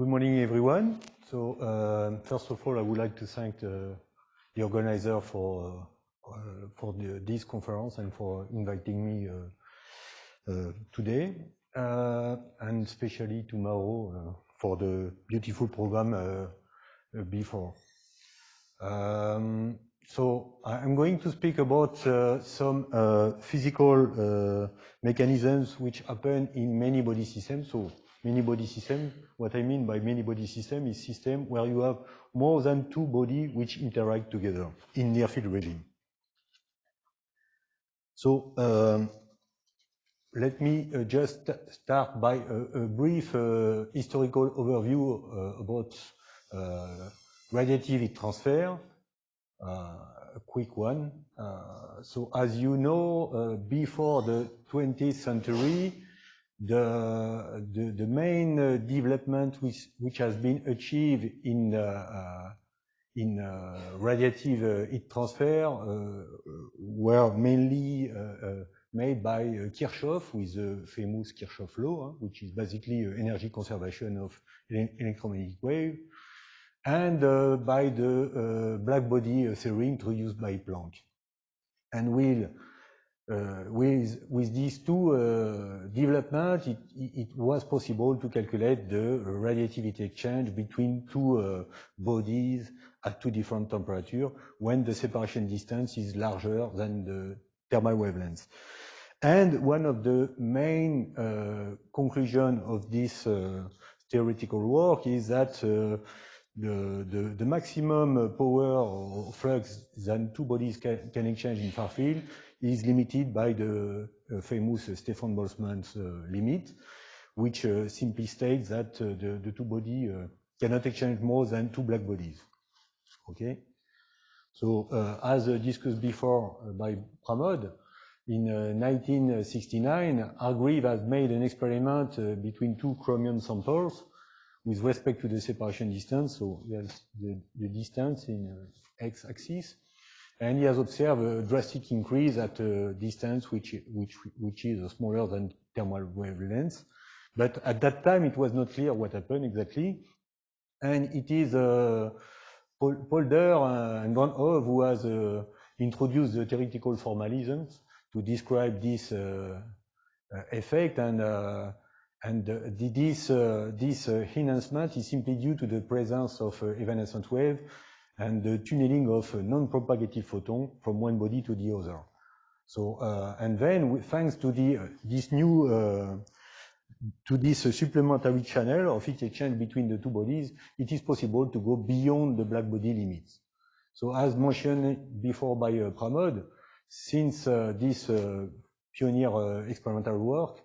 Good morning, everyone. So, uh, first of all, I would like to thank the, the organizer for uh, for the, this conference and for inviting me uh, uh today, uh, and especially to Mauro uh, for the beautiful program before. Um, so I'm going to speak about some physical mechanisms which happen in many body systems. So many body system. What I mean by many body system is system where you have more than two bodies which interact together in near field regime. So um, let me uh, just start by a, a brief uh, historical overview uh, about uh, radiative heat transfer. Uh, a quick one. Uh, so as you know, before the 20th century, the, main uh, development which, has been achieved in, uh, uh in uh, radiative uh, heat transfer uh, were mainly made by Kirchhoff with the famous Kirchhoff law, which is basically energy conservation of electromagnetic wave, and by the black body theory introduced by Planck. And we'll with, with these two uh, developments, it, it, was possible to calculate the radiativity exchange between two uh, bodies at two different temperatures when the separation distance is larger than the thermal wavelengths. And one of the main uh, conclusions of this uh, theoretical work is that uh, the, the, the, maximum power or flux that two bodies can, can exchange in far field is limited by the uh, famous Stefan Boltzmann's uh, limit, which uh, simply states that uh, the, the two bodies uh, cannot exchange more than two black bodies. Okay? So, uh, as discussed before by Pramod, in 1969, Hargreave has made an experiment between two chromium samples with respect to the separation distance. So, the, the distance in x-axis and he has observed a drastic increase at a distance which, which, which is smaller than thermal wavelengths. But at that time, it was not clear what happened exactly. And it is uh, Polder and Van Hove who has uh, introduced the theoretical formalisms to describe this uh, uh effect. And, uh, and uh, this, this enhancement is simply due to the presence of evanescent wave and the tunneling of non-propagative photon from one body to the other. So, uh, and then thanks to the, uh, this new, uh, to this supplementary channel of heat exchange between the two bodies, it is possible to go beyond the black body limits. So as mentioned before by uh, Pramod, since uh, this uh, pioneer experimental work,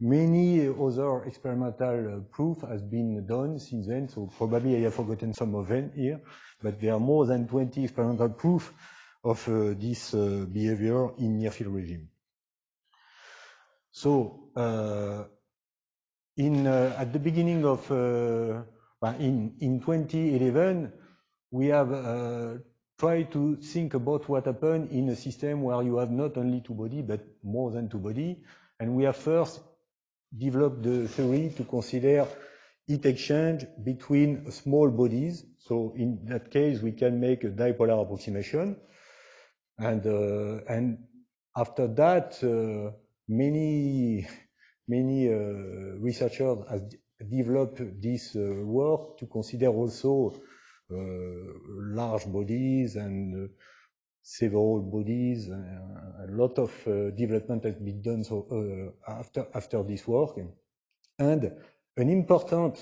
Many other experimental proof has been done since then, so probably I have forgotten some of them here, but there are more than 20 experimental proof of uh, this uh, behavior in near field regime. So, uh, in at the beginning of in in 2011, we have tried to think about what happened in a system where you have not only two body but more than two body, and we have first developed the theory to consider heat exchange between small bodies. So in that case, we can make a dipolar approximation. And, uh, and after that, uh, many, many uh, researchers have developed this uh, work to consider also uh, large bodies and uh, several bodies. A lot of development has been done so after after this work, and an important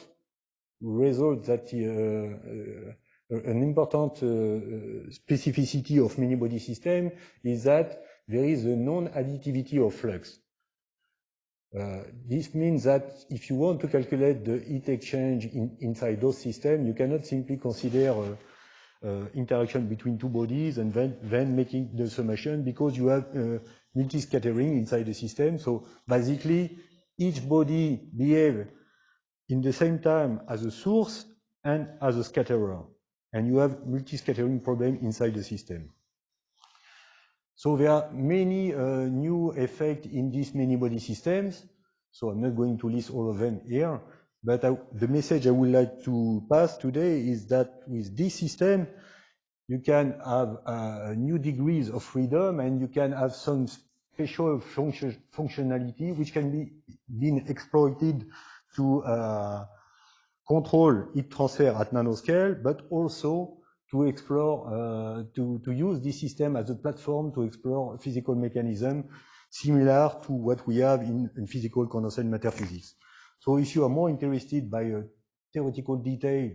result that an important specificity of many body system is that there is a non-additivity of flux. Uh, this means that if you want to calculate the heat exchange in, inside those systems, you cannot simply consider uh, uh, interaction between two bodies and then, then making the summation because you have uh, multi-scattering inside the system. So basically, each body behave in the same time as a source and as a scatterer. And you have multi-scattering problem inside the system. So there are many uh, new effects in these many body systems. So I'm not going to list all of them here. But I, the message I would like to pass today is that with this system, you can have uh, new degrees of freedom and you can have some special function, functionality which can be been exploited to uh, control heat transfer at nanoscale, but also to explore, uh, to, to use this system as a platform to explore physical mechanism similar to what we have in, in physical condensate matter physics. So if you are more interested by a theoretical detail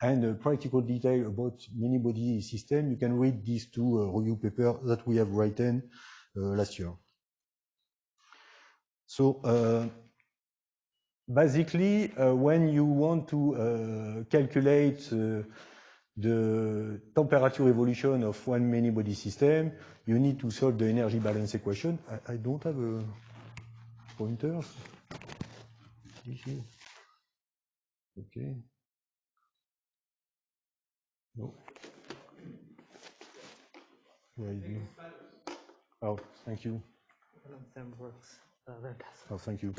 and practical detail about many body system, you can read these two uh, review papers that we have written uh, last year. So uh, basically, uh, when you want to uh, calculate uh, the temperature evolution of one many body system, you need to solve the energy balance equation. I, I don't have a pointer. Okay. No. Where is it? Oh, thank you. One of them works. The other doesn't. Oh, thank you.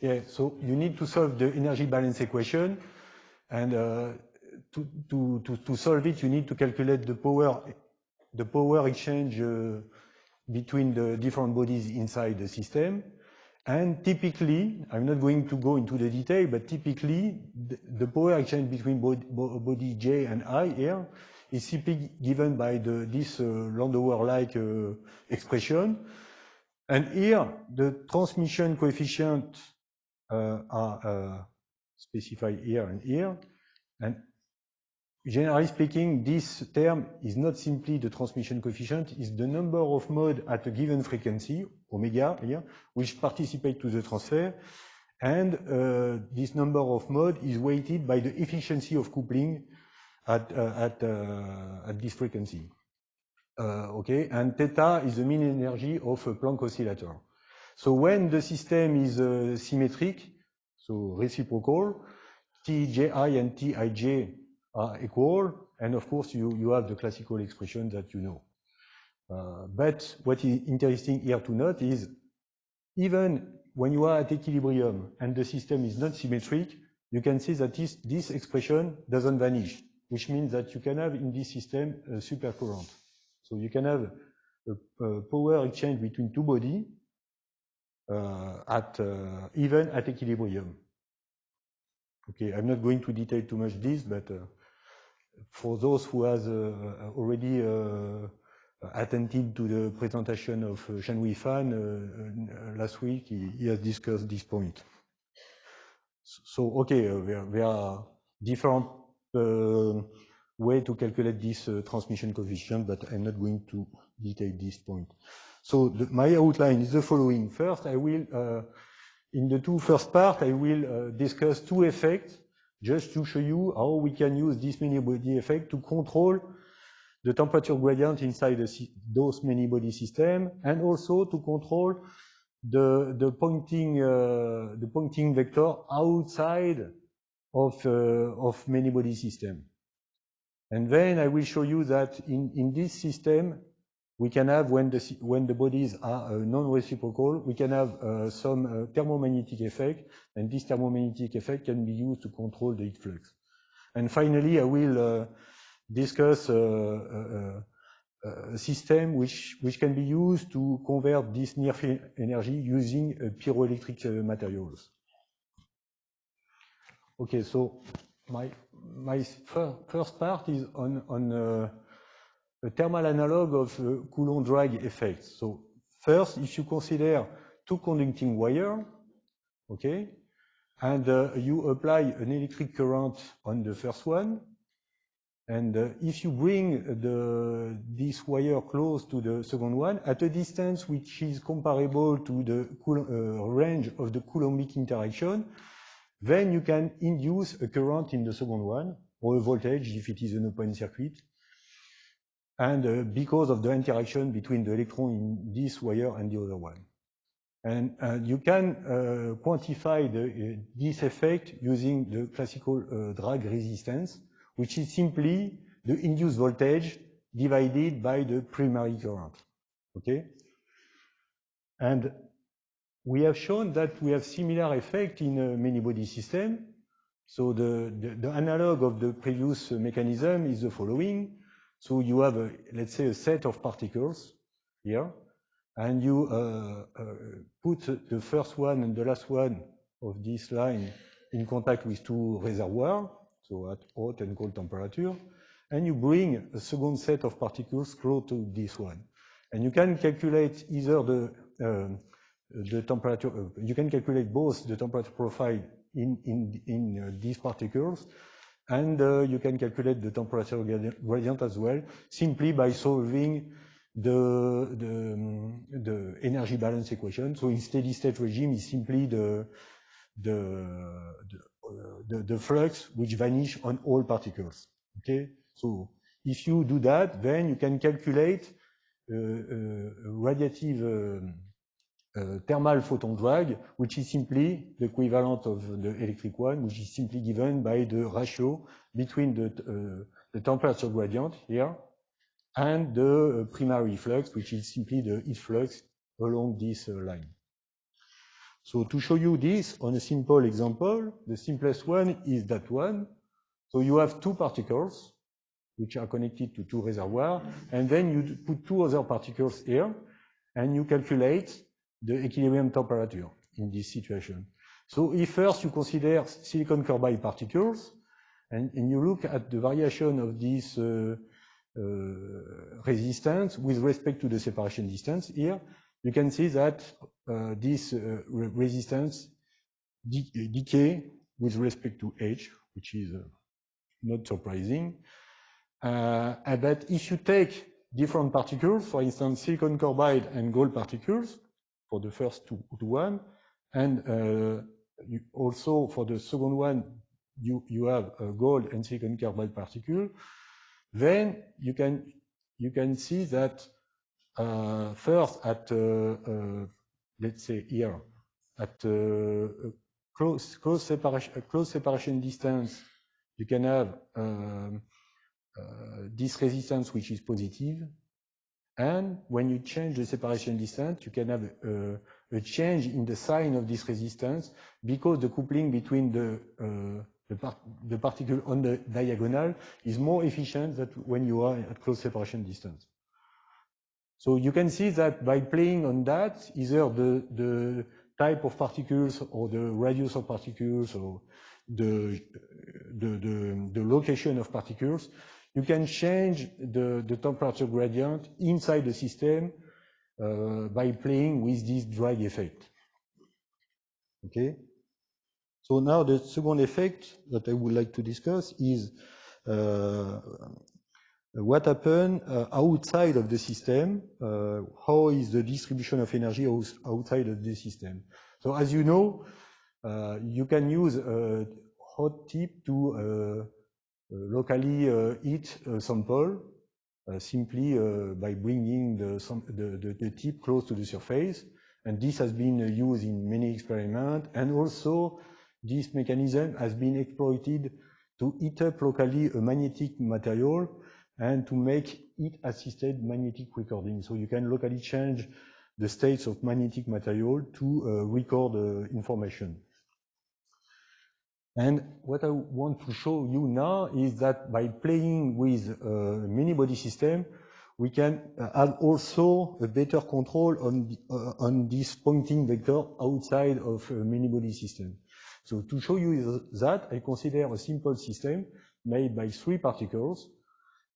Yeah, so you need to solve the energy balance equation, and uh, to, to, to, to solve it, you need to calculate the power, the power exchange uh, between the different bodies inside the system. And typically, I'm not going to go into the detail, but typically, the, the power exchange between body, body J and I here is simply given by the, this uh, Landauer-like uh, expression. And here, the transmission coefficient are uh, specified here and here. And generally speaking, this term is not simply the transmission coefficient, it's the number of modes at a given frequency, omega here, which participate to the transfer. And uh, this number of modes is weighted by the efficiency of coupling at, uh, at, uh, at this frequency. Uh, okay, and theta is the mean energy of a Planck oscillator. So when the system is uh, symmetric, so reciprocal, Tji and Tij are equal, and of course you, you have the classical expression that you know. Uh, but what is interesting here to note is even when you are at equilibrium and the system is not symmetric, you can see that this, this expression doesn't vanish, which means that you can have in this system a supercurrent. So you can have a, a power exchange between two bodies at uh, even at equilibrium. Okay, I'm not going to detail too much this, but uh, for those who has already attended to the presentation of uh, Shan-Hui Fan uh, last week, he, he, has discussed this point. So, okay, uh, there, there, are different way to calculate this transmission coefficient, but I'm not going to detail this point. So the, my outline is the following. First, I will, uh, in the two first part, I will uh, discuss two effects just to show you how we can use this many body effect to control the temperature gradient inside the, those many body system and also to control the, the Poynting, uh, the Poynting vector outside of, uh, of many body system. And then I will show you that in, in this system, we can have, when the, when the bodies are uh, non-reciprocal, we can have uh, some uh, thermomagnetic effect, and this thermomagnetic effect can be used to control the heat flux. And finally, I will uh, discuss uh, uh, a system which, which can be used to convert this near field energy using pyroelectric materials. Okay, so my, my first part is on, on a thermal analog of the Coulomb drag effect. So first, if you consider two conducting wire, okay, and uh, you apply an electric current on the first one, and uh, if you bring the, this wire close to the second one at a distance which is comparable to the uh, range of the Coulombic interaction, then you can induce a current in the second one, or a voltage if it is an open circuit, and uh, because of the interaction between the electron in this wire and the other one. And uh, you can uh, quantify the, this effect using the classical drag resistance, which is simply the induced voltage divided by the primary current. Okay? And we have shown that we have similar effect in a many body system. So the, the, the analog of the previous mechanism is the following. So you have, a, let's say, a set of particles here, and you uh, uh, put the first one and the last one of this line in contact with two reservoirs, so at hot and cold temperature, and you bring a second set of particles close to this one. And you can calculate either the, uh, the temperature, uh, you can calculate both the temperature profile in, in, in uh, these particles, and uh, you can calculate the temperature gradient as well, simply by solving the, the, the energy balance equation. So in steady state regime is simply the, the, the, uh, the, the flux which vanish on all particles. Okay, so if you do that, then you can calculate uh, uh, radiative um, uh, thermal photon drag, which is simply the equivalent of the electric one, which is simply given by the ratio between the, uh, the temperature gradient here and the uh, primary flux, which is simply the heat flux along this uh, line. So to show you this on a simple example, the simplest one is that one. So you have two particles which are connected to two reservoirs, and then you put two other particles here, and you calculate the equilibrium temperature in this situation. So if first you consider silicon carbide particles, and, and you look at the variation of this uh, uh, resistance with respect to the separation distance here, you can see that uh, this uh, re resistance de decay with respect to h, which is uh, not surprising. Uh, but if you take different particles, for instance, silicon carbide and gold particles, for the first one, and uh, also for the second one, you, you have gold and silicon carbide particle, then you can, you can see that uh, first at, uh, uh, let's say here, at close, close, separation, close separation distance, you can have um, this resistance which is positive, and when you change the separation distance, you can have a, a change in the sign of this resistance because the coupling between the, uh, the, part, the, particle on the diagonal is more efficient than when you are at close separation distance. So you can see that by playing on that, either the, the type of particles or the radius of particles or the, the, the, the location of particles, you can change the, the temperature gradient inside the system uh, by playing with this drag effect. Okay? So now the second effect that I would like to discuss is uh, what happened uh, outside of the system, uh, how is the distribution of energy outside of the system. So as you know, uh, you can use a hot tip to uh, locally uh, heat a sample uh, simply by bringing the, the, the, the tip close to the surface. And this has been used in many experiments. And also, this mechanism has been exploited to heat up locally a magnetic material and to make heat-assisted magnetic recording. So you can locally change the states of magnetic material to uh, record uh, information. And what I want to show you now is that by playing with a many body system, we can uh, have also a better control on, uh, on this Poynting vector outside of a many body system. So to show you that, I consider a simple system made by three particles,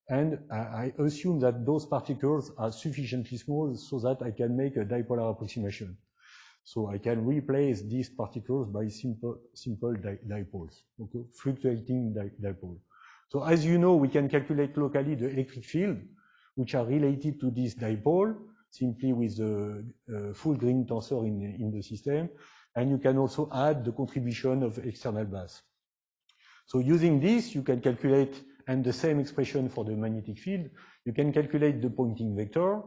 and I assume that those particles are sufficiently small so that I can make a dipolar approximation. So I can replace these particles by simple, simple di dipoles, okay? fluctuating di dipole. So as you know, we can calculate locally the electric field, which are related to this dipole, simply with the uh, full green tensor in, in the system. And you can also add the contribution of external mass. So using this, you can calculate, and the same expression for the magnetic field, you can calculate the Poynting vector,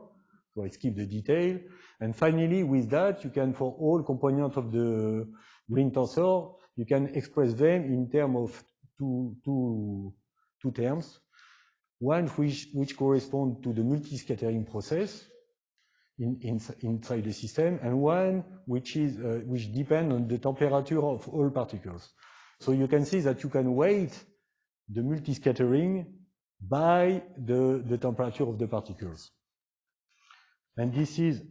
so I skip the detail. And finally, with that, you can, for all components of the green tensor, you can express them in terms of two, two, two terms. One which, which correspond to the multi-scattering process. in, in, inside the system, and one which is uh, which depend on the temperature of all particles. So you can see that you can weight the multi-scattering by the, the temperature of the particles. And this is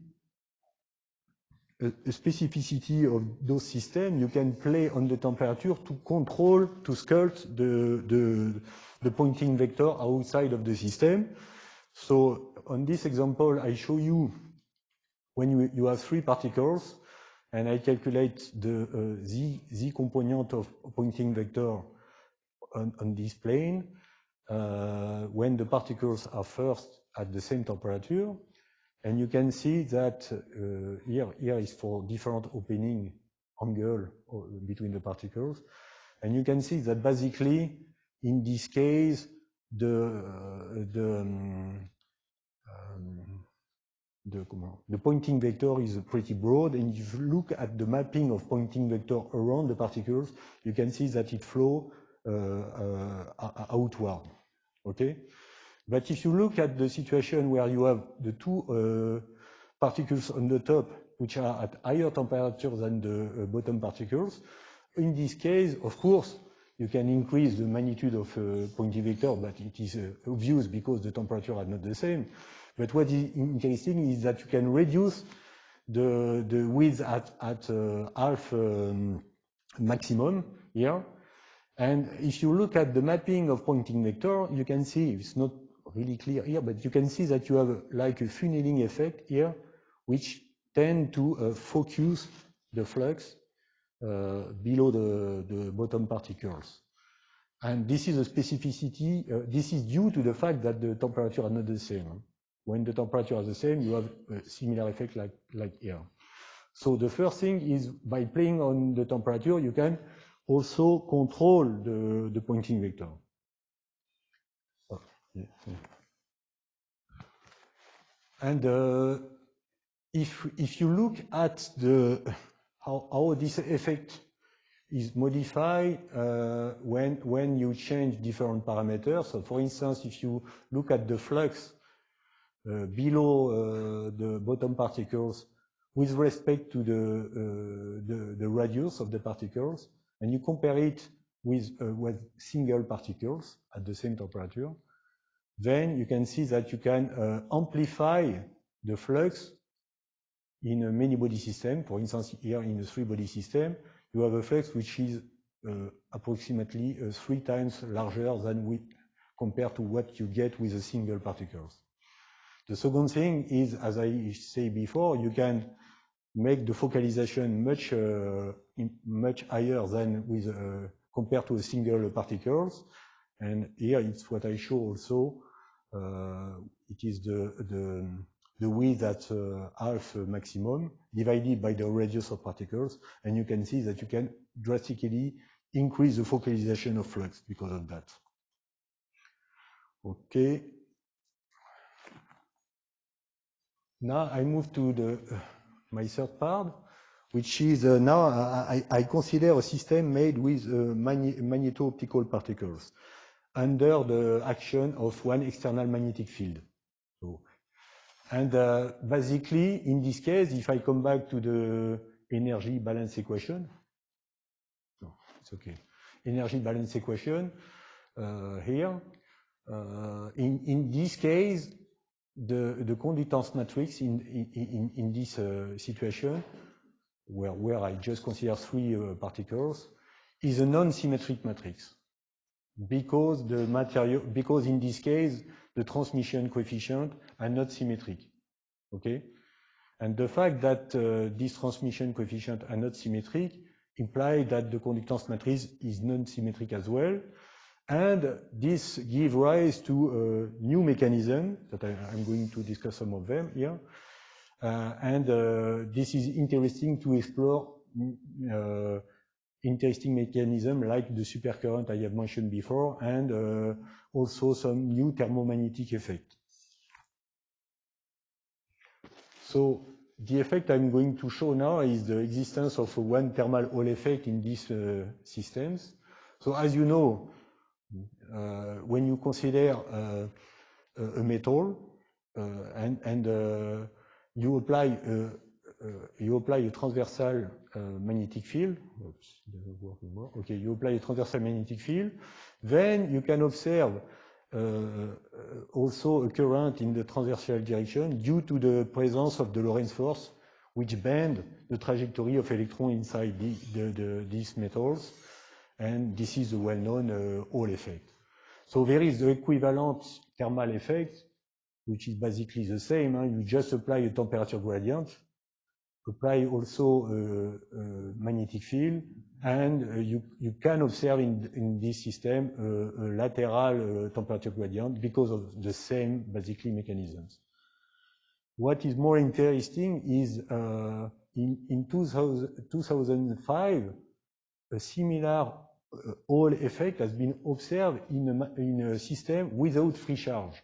a, a specificity of those systems. You can play on the temperature to control, to sculpt the, the, the Poynting vector outside of the system. So on this example, I show you when you, you have three particles, and I calculate the uh, z, z component of Poynting vector on, on this plane uh, when the particles are first at the same temperature. And you can see that uh, here, here is for different opening angle uh, between the particles. And you can see that basically, in this case, the, uh, the, um, um, the, the, Poynting vector is pretty broad. And if you look at the mapping of Poynting vector around the particles, you can see that it flows uh, uh, outward. Okay? But if you look at the situation where you have the two uh, particles on the top, which are at higher temperature than the uh, bottom particles, in this case, of course, you can increase the magnitude of uh, Poynting vector, but it is uh, obvious because the temperature are not the same. But what is interesting is that you can reduce the, the width at, at uh, half um, maximum here. And if you look at the mapping of Poynting vector, you can see it's not really clear here, but you can see that you have like a funneling effect here, which tend to uh, focus the flux uh, below the, the, bottom particles. And this is a specificity, uh, this is due to the fact that the temperature are not the same. When the temperature is the same, you have a similar effect like, like here. So the first thing is by playing on the temperature, you can also control the, the Poynting vector. And uh, if if you look at the how, how this effect is modified uh, when when you change different parameters. So, for instance, if you look at the flux uh, below uh, the bottom particles with respect to the, uh, the, the radius of the particles, and you compare it with uh, with single particles at the same temperature, then you can see that you can uh, amplify the flux in a many body system. For instance, here in a three body system, you have a flux which is uh, approximately uh, three times larger than we compared to what you get with a single particles. The second thing is, as I say before, you can make the focalization much uh, much higher than with uh, compared to a single particles. And here it's what I show also it is the, the, the width at uh, half maximum divided by the radius of particles. And you can see that you can drastically increase the focalization of flux because of that. Okay. Now I move to the uh, my third part, which is uh, now I, I, consider a system made with uh, magneto-optical particles under the action of one external magnetic field. So, and uh, basically, in this case, if I come back to the energy balance equation, no, it's okay. Energy balance equation uh, here. Uh, in, in this case, the, the conductance matrix in, in, in this uh, situation, where, where I just consider three uh, particles, is a non-symmetric matrix because the material, because in this case, the transmission coefficient are not symmetric. Okay? And the fact that uh, these transmission coefficient are not symmetric imply that the conductance matrix is non-symmetric as well. And this gives rise to a new mechanism that I, am going to discuss some of them here. Uh, and uh, this is interesting to explore uh, interesting mechanism like the supercurrent I have mentioned before and uh, also some new thermomagnetic effect. So the effect I'm going to show now is the existence of one thermal Hall effect in these uh, systems. So as you know, uh, when you consider uh, a metal uh, and, and uh, you apply you apply a transversal uh, magnetic field. Oops, doesn't work anymore. Okay, you apply a transversal magnetic field. Then you can observe uh, also a current in the transversal direction due to the presence of the Lorentz force, which bend the trajectory of electron inside the, the, the, these metals. And this is a well-known uh, Hall effect. So there is the equivalent thermal effect, which is basically the same. You just apply a temperature gradient apply also magnetic field, and uh, you, you can observe in, in this system a, a lateral uh, temperature gradient because of the same, basically, mechanisms. What is more interesting is uh, in, in 2000, 2005, a similar Hall effect has been observed in a, in a system without free charge,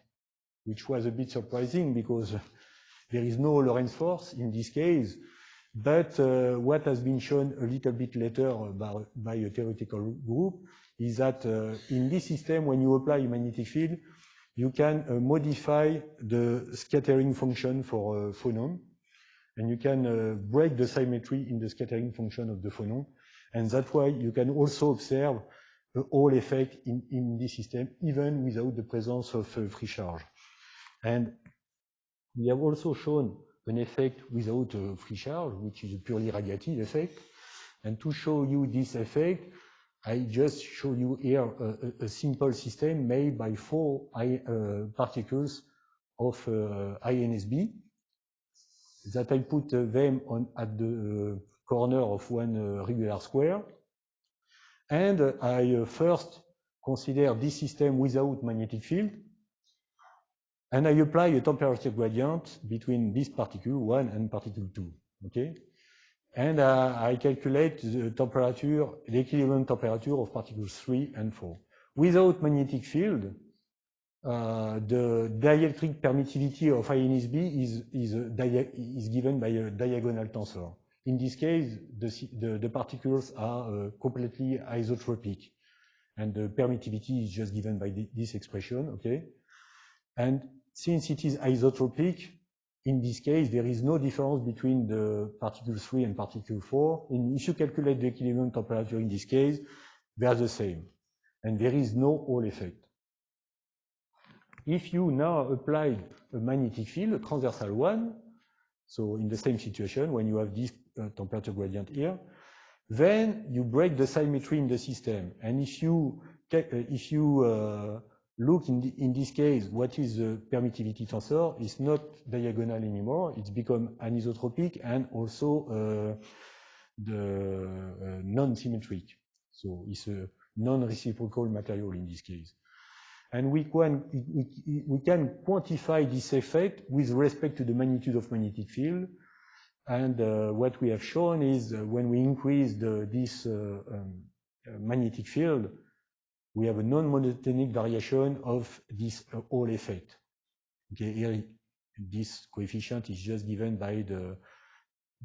which was a bit surprising because there is no Lorentz force in this case, but uh, what has been shown a little bit later by, by a theoretical group is that uh, in this system, when you apply a magnetic field, you can uh, modify the scattering function for a phonon, and you can uh, break the symmetry in the scattering function of the phonon, and that's why you can also observe a Hall effect in, in this system, even without the presence of uh, free charge. And we have also shown an effect without a free charge, which is a purely radiative effect. And to show you this effect, I just show you here a, simple system made by four I, uh, particles of uh, INSB that I put uh, them on at the corner of one uh, regular square. And I uh, first consider this system without magnetic field and I apply a temperature gradient between this particle 1 and particle 2, okay? And uh, I calculate the temperature, the equilibrium temperature of particles 3 and 4. Without magnetic field, uh, the dielectric permittivity of INSB is, is, is, given by a diagonal tensor. In this case, the, the, the particles are uh, completely isotropic, and the permittivity is just given by the, this expression, okay? And since it is isotropic, in this case, there is no difference between the particle 3 and particle 4. And if you calculate the equilibrium temperature in this case, they are the same. And there is no Hall effect. If you now apply a magnetic field, a transversal one, so in the same situation, when you have this uh, temperature gradient here, then you break the symmetry in the system. And if you, uh, if you uh, look in, the, in this case, what is the permittivity tensor is not diagonal anymore. It's become anisotropic and also uh, the uh, non-symmetric. So it's a non-reciprocal material in this case. And we can, we, can quantify this effect with respect to the magnitude of magnetic field. And uh, what we have shown is uh, when we increase the, this uh, um, magnetic field, we have a non-monotonic variation of this uh, Hall effect. Okay, here this coefficient is just given by the,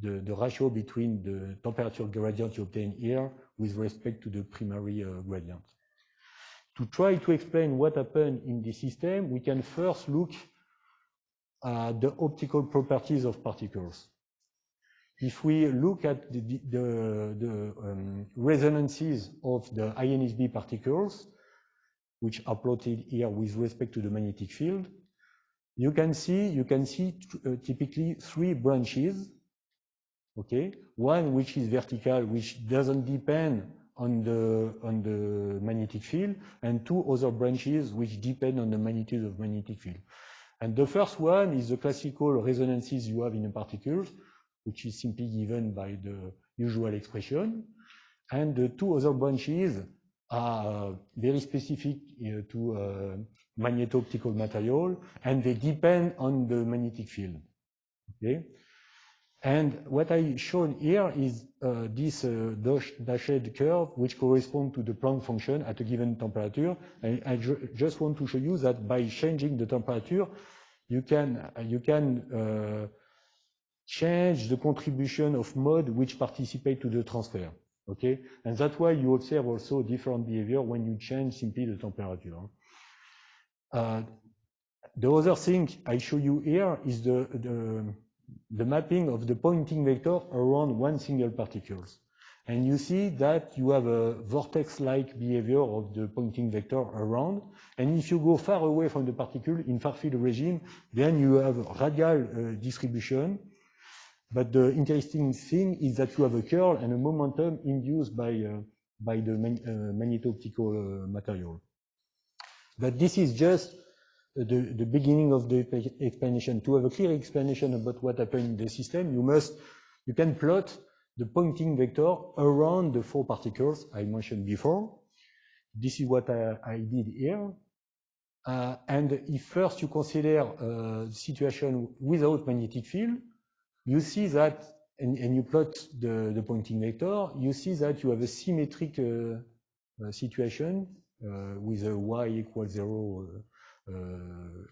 the, the, ratio between the temperature gradient you obtain here with respect to the primary uh, gradient. To try to explain what happened in the system, we can first look at the optical properties of particles. If we look at the, the, the um, resonances of the INSB particles, which are plotted here with respect to the magnetic field, you can see you can see uh, typically three branches. Okay, one which is vertical, which doesn't depend on the on the magnetic field, and two other branches which depend on the magnitude of magnetic field. And the first one is the classical resonances you have in a particle, which is simply given by the usual expression. And the two other branches are very specific uh, to uh, magneto-optical material, and they depend on the magnetic field. Okay? And what I shown here is uh, this uh, dashed curve, which corresponds to the Planck function at a given temperature. And I ju just want to show you that by changing the temperature, you can you can uh, change the contribution of mode which participate to the transfer. Okay, and that's why you observe also different behavior when you change simply the temperature. Uh, the other thing I show you here is the, the, the mapping of the Poynting vector around one single particles. And you see that you have a vortex-like behavior of the Poynting vector around. And if you go far away from the particle in far field regime, then you have radial uh, distribution. But the interesting thing is that you have a curl and a momentum induced by, uh, by the man, uh, magneto-optical uh, material. But this is just the, the beginning of the explanation. To have a clear explanation about what happened in the system, you must, you can plot the Poynting vector around the four particles I mentioned before. This is what I, I did here. Uh, and if first you consider uh, the situation without magnetic field, you see that, and, and you plot the, the, Poynting vector, you see that you have a symmetric uh, uh situation uh, with a y equals zero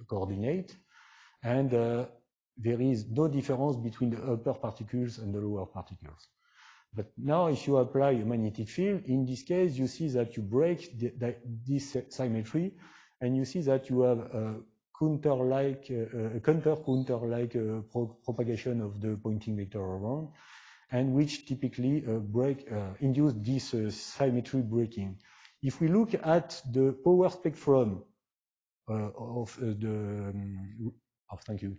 coordinate. And there is no difference between the upper particles and the lower particles. But now if you apply a magnetic field, in this case, you see that you break the, the, this symmetry and you see that you have counter-like, uh, counter-counter-like uh, pro propagation of the Poynting vector around and which typically uh, break, uh, induce this uh, symmetry breaking. If we look at the power spectrum uh, of the, um, oh, thank you,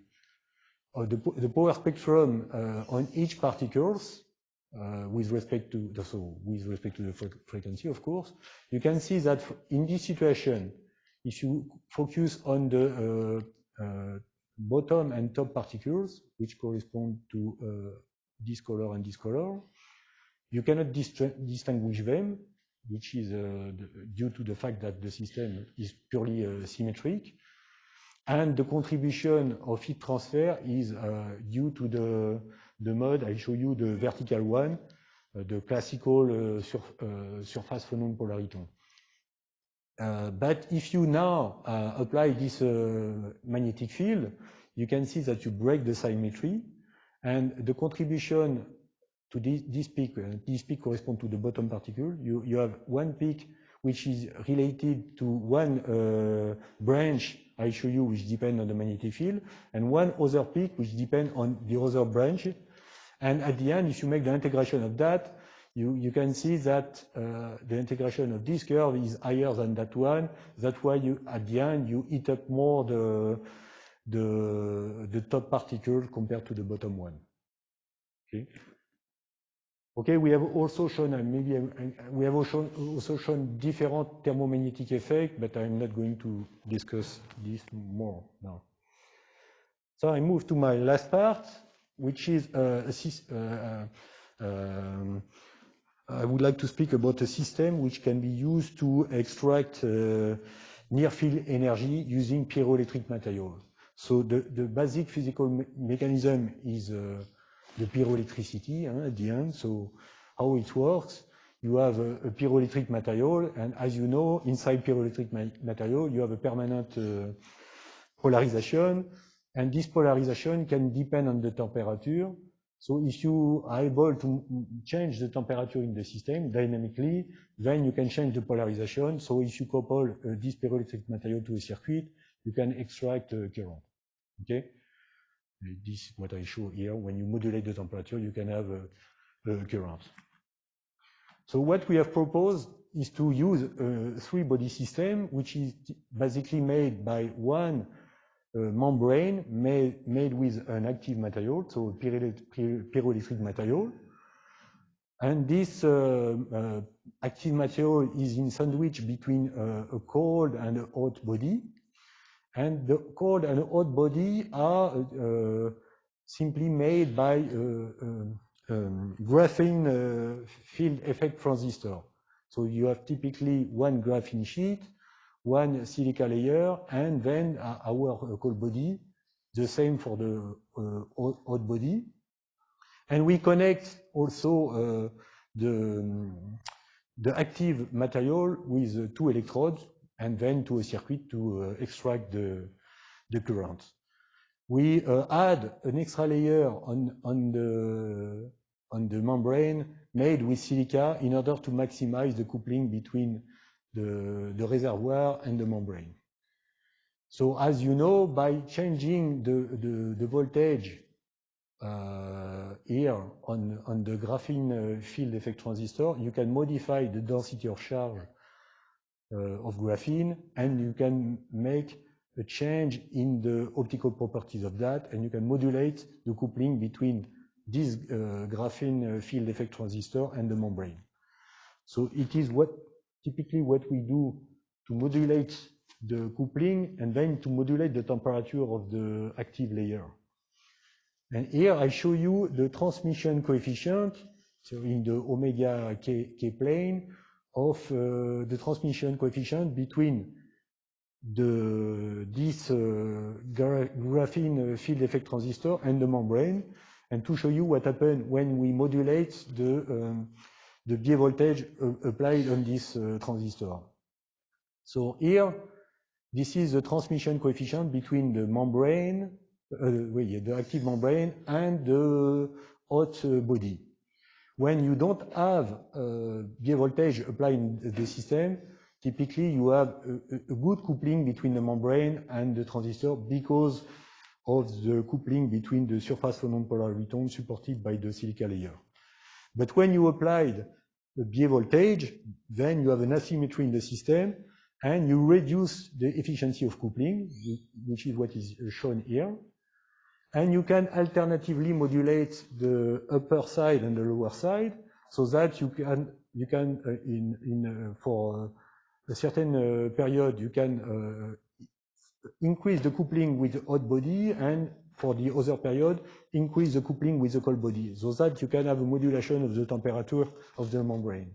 the, the, power spectrum on each particles, uh, with respect to the, so with respect to the frequency, of course, you can see that in this situation, if you focus on the uh, uh, bottom and top particles, which correspond to uh, this color and this color, you cannot distinguish them, which is due to the fact that the system is purely symmetric. And the contribution of heat transfer is due to the the mode, I show you the vertical one, the classical sur, surface phonon polariton. But if you now apply this magnetic field, you can see that you break the symmetry and the contribution to this, this peak, uh, this peak corresponds to the bottom particle. You, you have one peak which is related to one uh, branch I show you which depend on the magnetic field and one other peak which depend on the other branch and at the end, if you make the integration of that, you, you can see that uh, the integration of this curve is higher than that one. That's why you, at the end, you eat up more the, the, the top particle compared to the bottom one. Okay. Okay, we have also shown, uh, maybe uh, we have also, also shown different thermomagnetic effects, but I'm not going to discuss this more now. So I move to my last part, which is uh, a, uh, um, I would like to speak about a system which can be used to extract uh, near-field energy using pyroelectric material. So the, the basic physical me mechanism is uh, the pyroelectricity at the end. So how it works, you have a, a, pyroelectric material, and as you know, inside pyroelectric ma material, you have a permanent uh, polarization. And this polarization can depend on the temperature. So if you are able to change the temperature in the system dynamically, then you can change the polarization. So if you couple uh, this pyroelectric material to a circuit, you can extract uh, current. Okay? This is what I show here. When you modulate the temperature, you can have a, a current. So what we have proposed is to use a three-body system, which is basically made by one membrane made, made with an active material, so pyroelectric material. And this uh, uh, active material is in sandwich between uh, a cold and a hot body. And the cold and hot body are uh, simply made by uh, uh, um, graphene field effect transistor. So you have typically one graphene sheet one silica layer, and then our cold body, the same for the uh, hot body. And we connect also uh, the, the active material with two electrodes and then to a circuit to uh, extract the, the current. We add an extra layer on, on, the, on the membrane made with silica in order to maximize the coupling between the, the reservoir and the membrane. So as you know, by changing the, the, the voltage uh, here on, on the graphene uh, field effect transistor, you can modify the density of charge uh, of graphene and you can make a change in the optical properties of that and you can modulate the coupling between this uh, graphene uh, field effect transistor and the membrane. So it is what typically what we do to modulate the coupling and then to modulate the temperature of the active layer. And here I show you the transmission coefficient, so in the omega k, k plane, of uh, the transmission coefficient between the, this uh, graphene field effect transistor and the membrane, and to show you what happens when we modulate the, um, the BA voltage applied on this uh, transistor. So here, this is the transmission coefficient between the membrane, uh, the active membrane and the hot body. When you don't have uh, BA voltage applied in the system, typically you have a, a, good coupling between the membrane and the transistor because of the coupling between the surface phonon polar electron supported by the silica layer. But when you applied the BA voltage, then you have an asymmetry in the system and you reduce the efficiency of coupling, which is what is shown here. And you can alternatively modulate the upper side and the lower side so that you can, you can uh, in, in, uh, for a certain uh, period, you can uh, increase the coupling with the hot body and for the other period, increase the coupling with the cold body so that you can have a modulation of the temperature of the membrane.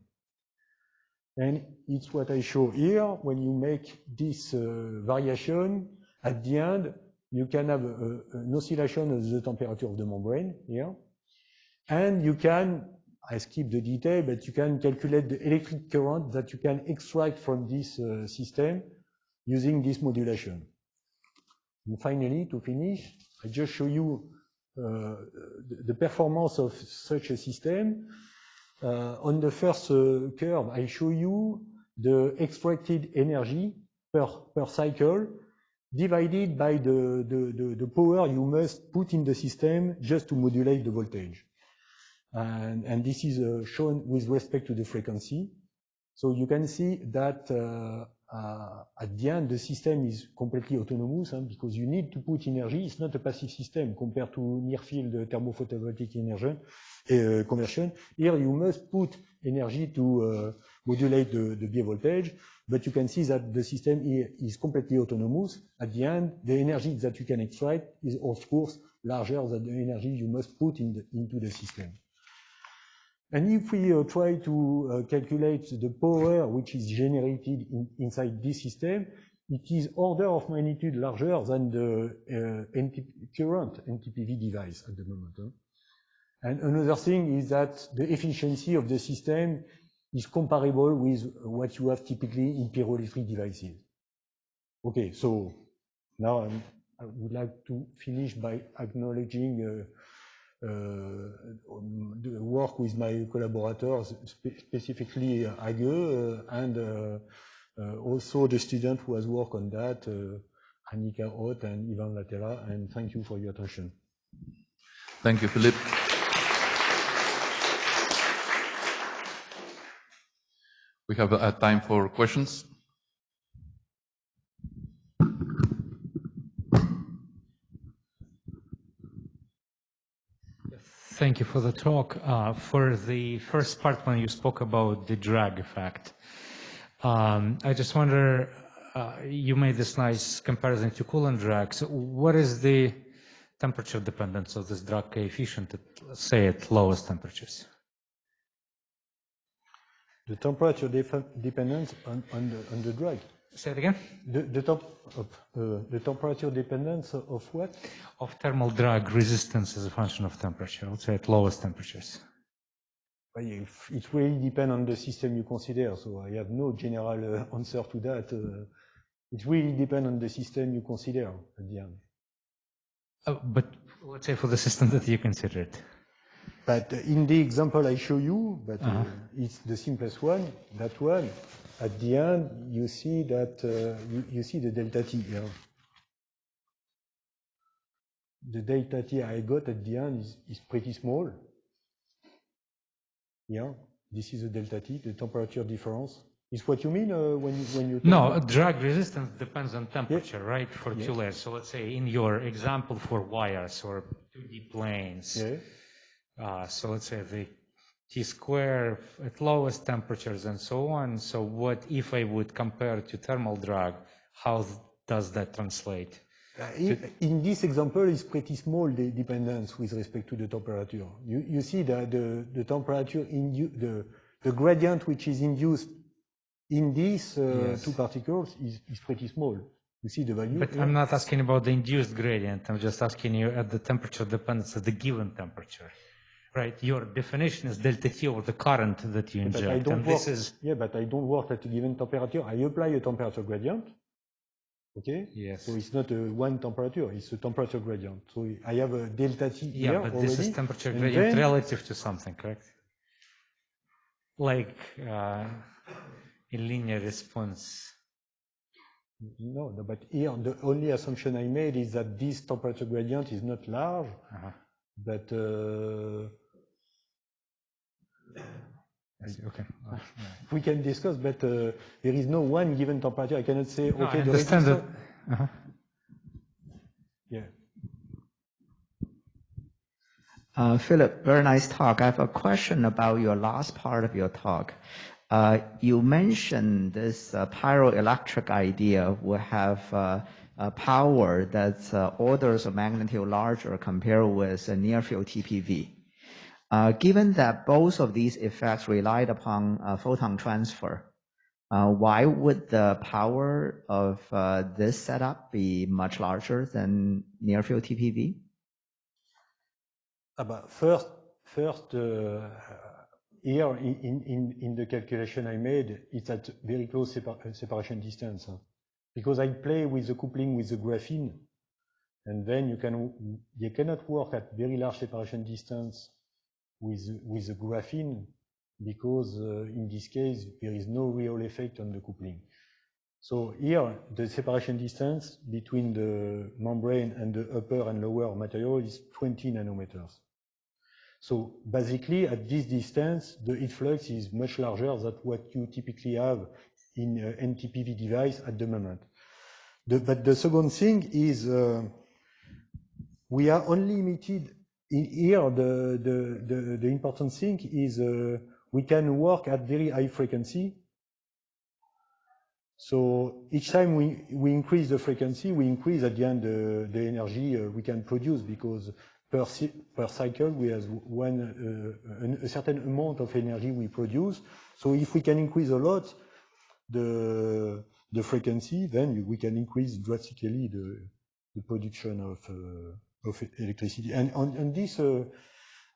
And it's what I show here. When you make this uh, variation, at the end, you can have an oscillation of the temperature of the membrane here. And you can, I skip the detail, but you can calculate the electric current that you can extract from this uh, system using this modulation. And finally, to finish, I just show you uh, the, performance of such a system. Uh, on the first uh, curve, I show you the extracted energy per, per cycle divided by the, the, the, the, power you must put in the system just to modulate the voltage. And, and this is uh, shown with respect to the frequency. So you can see that uh, at the end, the system is completely autonomous huh, because you need to put energy. It's not a passive system compared to near-field thermophotovoltaic energy uh, conversion. Here, you must put energy to uh, modulate the, the BA voltage, but you can see that the system is completely autonomous. At the end, the energy that you can extract is, of course, larger than the energy you must put in the, into the system. And if we uh, try to uh, calculate the power which is generated in, inside this system, it is order of magnitude larger than the uh, NTP, current NTPV device at the moment. Huh? And another thing is that the efficiency of the system is comparable with what you have typically in pyroelectric devices. Okay, so now I'm, i would like to finish by acknowledging uh, work with my collaborators, spe specifically Age, uh, and uh, also the student who has worked on that, Annika Ott and Ivan Latella, and thank you for your attention. Thank you, Philippe. We have uh, time for questions. Thank you for the talk. Uh, for the first part, when you spoke about the drag effect, um, I just wonder, uh, you made this nice comparison to Coulomb drag. So what is the temperature dependence of this drag coefficient, at, say at lowest temperatures? The temperature dependence on, on, the, on the drag. Say it again. The, the, top, uh, the temperature dependence of what? Of thermal drag resistance as a function of temperature, let's say at lowest temperatures. It really depends on the system you consider, so I have no general uh, answer to that. Uh, it really depends on the system you consider at the end. Uh, but let's say for the system that you considered. But in the example I show you, but -huh. it's the simplest one, that one, at the end, you see that uh, you, you, see the delta t here. the delta T I got at the end is, is pretty small. Yeah, this is the delta T, the temperature difference. Is what you mean uh, when you, when you No, drag resistance depends on temperature, right? For Yeah. two layers. So let's say in your example for wires or 2D planes. Yeah. Uh, so let's say the T square at lowest temperatures and so on. So what if I would compare to thermal drag? How th- does that translate? Uh, in, in this example, it's pretty small the dependence with respect to the temperature. You, you see that the, the temperature in the, the gradient which is induced in these uh, Yes. two particles is, is pretty small. You see the value. But here? I'm not asking about the induced gradient. I'm just asking you at the temperature dependence at the given temperature. Right? Your definition is delta T over the current that you But I inject. don't And work, this is, yeah, but I don't work at a given temperature. I apply a temperature gradient. Okay? yes. So it's not a one temperature, it's a temperature gradient. So I have a delta T Yeah, here but already. this is temperature gradient then- relative to something, correct? Like uh, a linear response. No, no, but here the only assumption I made is that this temperature gradient is not large, Uh-huh. but uh, I Okay. Uh, we can discuss. But uh, there is no one given temperature. I cannot say No, I okay. the understand that. resistance- uh-huh. Yeah. Uh, Philip, very nice talk. I have a question about your last part of your talk. Uh, you mentioned this uh, pyroelectric idea will have uh, a power that's uh, orders of magnitude larger compared with a near field TPV. Uh, given that both of these effects relied upon uh, photon transfer, uh, why would the power of this setup be much larger than near field TPV? Ah, first, here in, the calculation I made, it's at very close separ- separation distance. Because I play with the coupling with the graphene, and then you can you cannot work at very large separation distance with with the graphene because uh, in this case there is no real effect on the coupling. So here the separation distance between the membrane and the upper and lower material is 20 nanometers. So basically, at this distance, the heat flux is much larger than what you typically have in a NTPV device at the moment. The- But the second thing is, uh, we are only limited here, the the the the important thing is, uh, we can work at very high frequency. So each time we we increase the frequency, we increase at the end the the energy uh, we can produce, because per per cycle, we have one uh, a certain amount of energy we produce. So if we can increase a lot the the frequency, then we can increase drastically the the production of uh, of electricity. And on on this uh,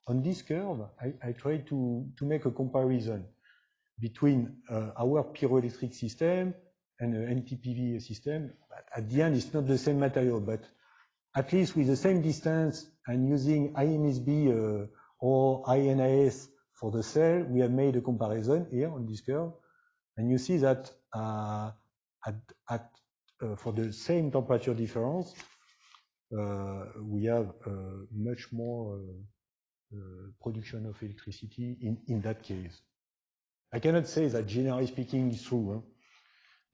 on this curve, I I try to to make a comparison between uh, our pyroelectric system and an NTPV system. At the end, it's not the same material, but at least with the same distance and using InSb uh, or InAs for the cell, we have made a comparison here on this curve. And you see that uh, at, at, uh, for the same temperature difference, we have uh, much more uh, uh, production of electricity in, in that case. I cannot say that generally speaking is true, huh?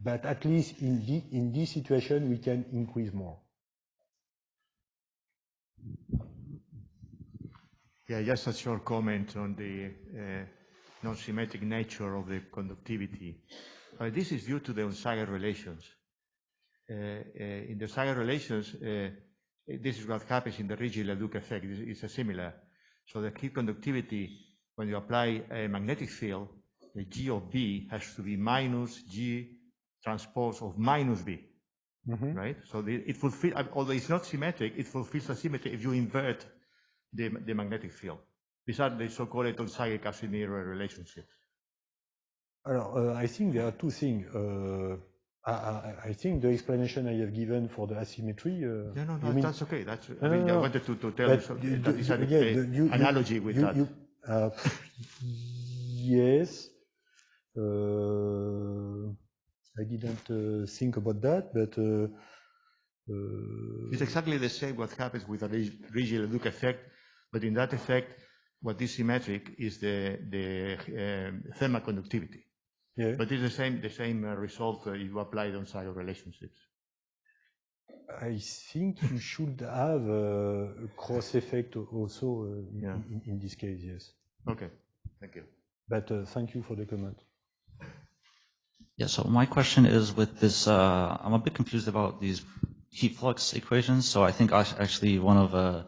but at least in, the, in this situation, we can increase more. Yeah, just a short comment on the uh, non-symmetric nature of the conductivity. Uh, This is due to the Onsager relations. Uh, uh, In the Onsager relations, uh, this is what happens in the Righi-Leduc effect. It's it's a similar. So the heat conductivity, when you apply a magnetic field, the G of B has to be minus G transpose of minus B, right? So the- it fulfills, although it's not symmetric, it fulfills a symmetry if you invert the, the magnetic field. These are the so-called Onsager-Casimir relationships. Alors, uh, I think there are two things. Uh, I, I, I think the explanation I have given for the asymmetry. Uh, No, no, no, that's okay. That's, I mean, I wanted to, to tell you but so- you- that is an yeah, the- you- you- analogy with that. uh, yes. Uh, I didn't think about that, but It's exactly the same what happens with a Righi-Leduc effect, but in that effect, what is symmetric is the, the um, thermal conductivity. Yeah. But it's the same, the same uh, result uh, if you apply it Onsager relationships. I think you should have uh, a cross effect also uh, in, Yeah. in, in this case, yes. Okay, thank you. But uh, thank you for the comment. Yeah, so my question is with this, uh, I'm a bit confused about these heat flux equations. So I think actually one of uh,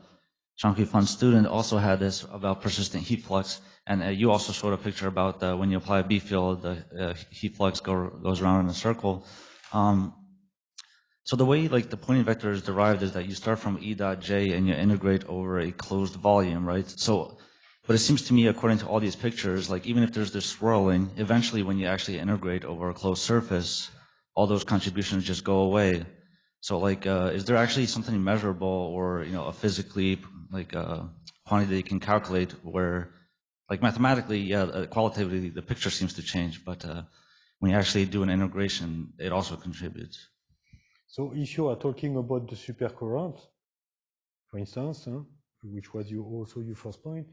Shanhui Fan's student also had this about persistent heat flux. And uh, you also showed a picture about uh, when you apply a B field, the uh, heat flux go, goes around in a circle. Um, so the way like the Poynting vector is derived is that you start from E dot J and you integrate over a closed volume, right? So, but it seems to me, according to all these pictures, like even if there's this swirling, eventually when you actually integrate over a closed surface, all those contributions just go away. So like, uh, is there actually something measurable or, you know, a physically like uh quantity that you can calculate where, like mathematically, yeah, qualitatively, the picture seems to change, but uh, when you actually do an integration, it also contributes. So if you are talking about the supercurrent, for instance, huh, which was you also your first point,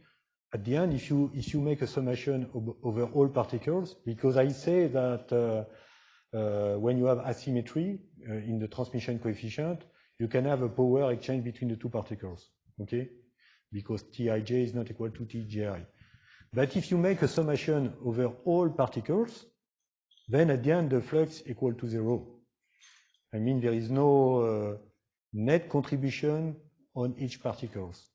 at the end, if you if you make a summation over all particles, because I say that uh, uh, when you have asymmetry uh, in the transmission coefficient, you can have a power exchange between the two particles, okay? Because Tij is not equal to Tji. But if you make a summation over all particles, then at the end the flux equal to zero. I mean, there is no uh, net contribution on each particles.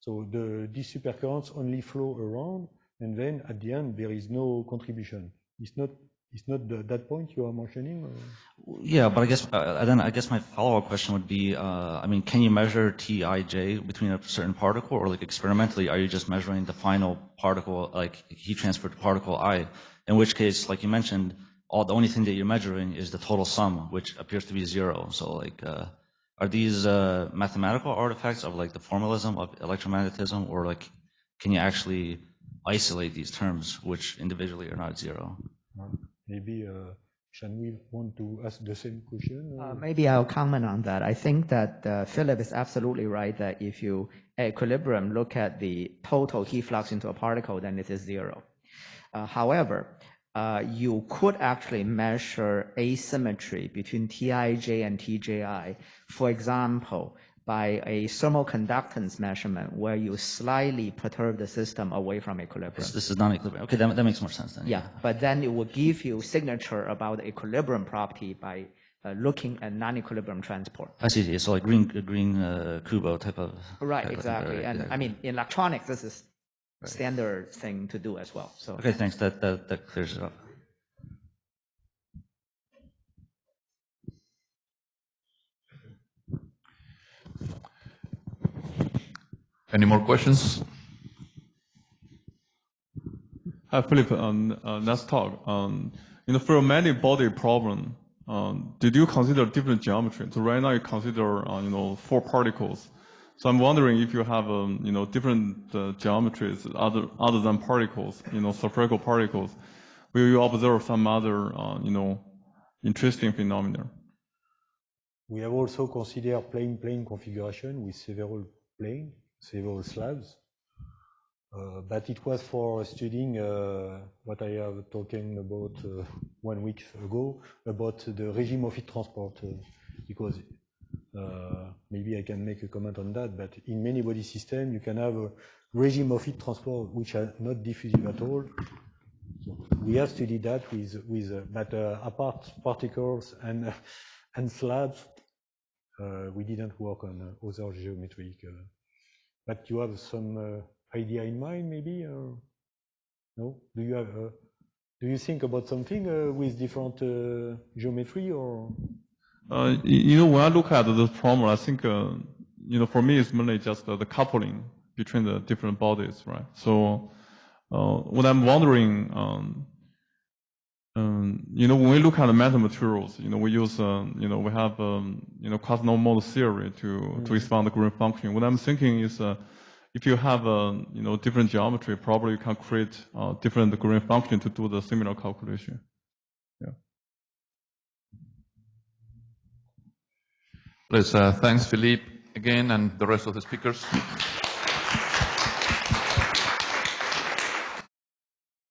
So the, these supercurrents only flow around, and then at the end, there is no contribution. It's not, it's not the, that point you are mentioning? or- Yeah, but I guess, uh, then I guess my follow-up question would be, uh, I mean, can you measure Tij between a certain particle, or like experimentally, are you just measuring the final particle, like heat transfer to particle i? In which case, like you mentioned, all, the only thing that you're measuring is the total sum, which appears to be zero. So like, uh, are these, uh, mathematical artifacts of like the formalism of electromagnetism, or like, can you actually isolate these terms, which individually are not zero? Maybe, uh, shall we want to ask the same question? Uh, Maybe I'll comment on that. I think that uh, Philip is absolutely right that if you, equilibrium, look at the total heat flux into a particle, then it is zero. Uh, However, uh, you could actually measure asymmetry between Tij and Tji. For example, by a thermal conductance measurement where you slightly perturb the system away from equilibrium. This, this is non-equilibrium. Okay, that, that makes more sense then. Yeah, but then it will give you signature about the equilibrium property by uh, looking at non-equilibrium transport. I see. So like Green, Green uh, Kubo type of. Right, type of exactly. thing, And yeah. I mean, in electronics, this is standard thing to do as well. So Okay, thanks. That, that, that clears it up. Any more questions? Hi, Philip. Um, uh, let's talk. Um, in the many body problem, um, did you consider different geometry? So right now you consider, uh, you know, four particles. So I'm wondering if you have, um, you know, different uh, geometries other other than particles, you know, spherical particles. Will you observe some other, uh, you know, interesting phenomena? We have also considered plane-plane configuration with several plane, several slabs. Uh, But it was for studying uh, what I have talking about uh, one week ago, about the regime of heat transport, uh, because uh, maybe I can make a comment on that, but in many body system, you can have a regime of heat transport which are not diffusive at all. We have studied that with, with, uh, but apart particles and, and slabs, we didn't work on other geometric. But you have some uh, idea in mind, maybe? or No? Do you have, uh, do you think about something uh, with different geometry or? You know, when I look at this problem, I think, you know, for me, it's mainly just the coupling between the different bodies, right? So, what I'm wondering, um, um, you know, when we look at the metamaterials, you know, we use, um, you know, we have, um, you know, quasinormal mode theory to, to expand the green function. What I'm thinking is, uh, if you have, uh, you know, different geometry, probably you can create uh, different green function to do the similar calculation. Let's uh, thanks Philippe again and the rest of the speakers.